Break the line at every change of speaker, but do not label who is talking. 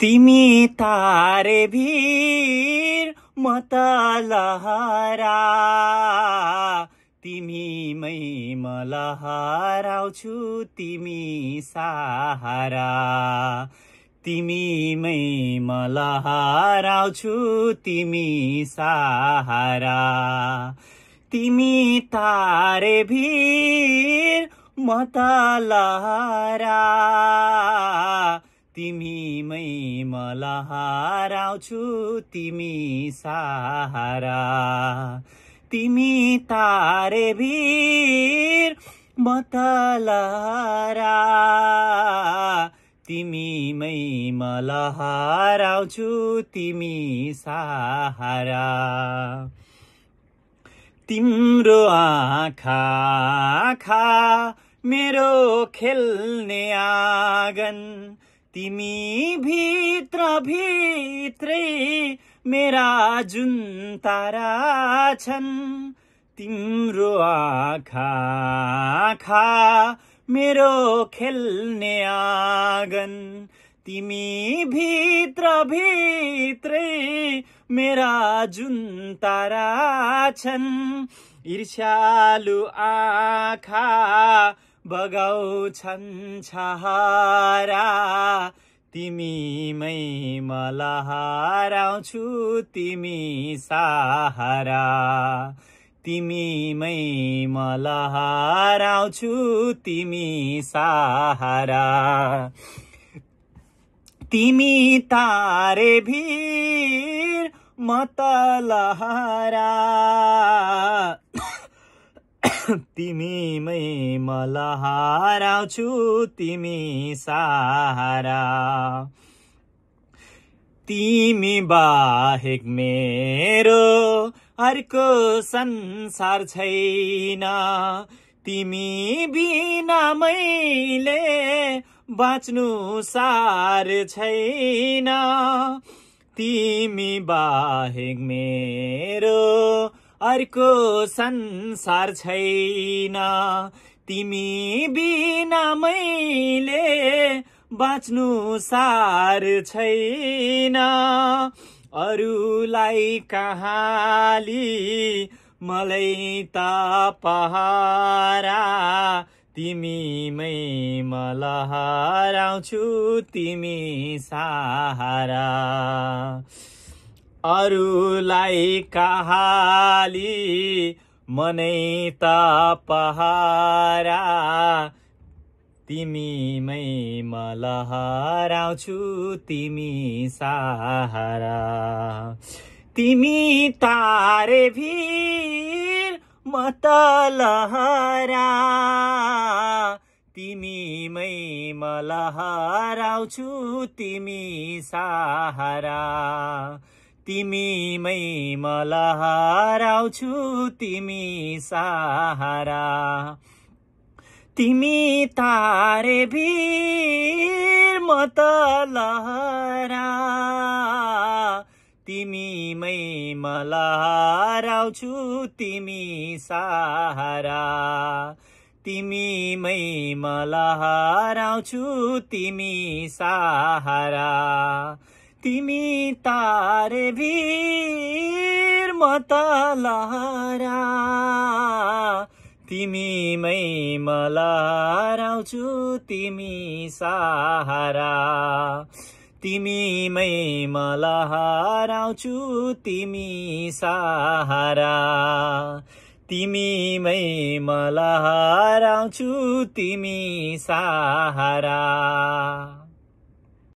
तिमी तारे भिर म त लहरा तिमीमै म तिमी सहारा। तिमीमै म लहराउँछु तिमी सहारा। तिमी तारे भिर म तिमीमै म लहराउँछु तिमी सहारा। तिमी तारे भिर म त लहरा तिमीमै म लहराउँछु तिमी सहारा। तिम्रो आँखा आँखा मेरो खेल्ने आँगन। तिमी भित्र भित्रै मेरा जुन तारा छन्। तिम्रो आँखा आँखा मेरो खेल्ने आँगन। तिमी भित्र भित्रै मेरा जुन तारा छन्। ईर्ष्यालु आँखा बगाउँछन् छहारा तिमीमै मलाई हराउँछु तिमी सहारा। तिमीमै मलाई हराउँछु तिमी सहारा। तिमी तारे भिर म त तिमीमै म लहराउँछु तिमी सहारा। तिमी बाहेक मेरो अर्को संसार छैन। तिमी बिना मैले बाँच्नु सार छैन। तिमी बाहेक मेरो अर्को संसार छैन। तिमी बिना मैले बाँच्नु सार छैन। अरूलाई कहाली? मलाई त पहारा। तिमीमै म लहराउँछु तिमी सहारा। अरूलाई कहाली मनै त पहारा। तिमीमै म लहराउँछु तिमी सहारा। तिमी तारे भिर म त लहरा। तिमीमै म लहराउँछु तिमी सहारा। तिमीमै म लहराउँछु तिमी सहारा। तिमी तारे भिर म त लहरा तिमीमै म लहराउँछु तिमी सहारा। तिमीमै म लहराउँछु तिमी सहारा। तिमी तारे भिर म त लहरा तिमीमै म लहराउँछु तिमी सहारा तिमीमै म लहराउँछु तिमी सहारा तिमीमै म लहराउँछु तिमी सहारा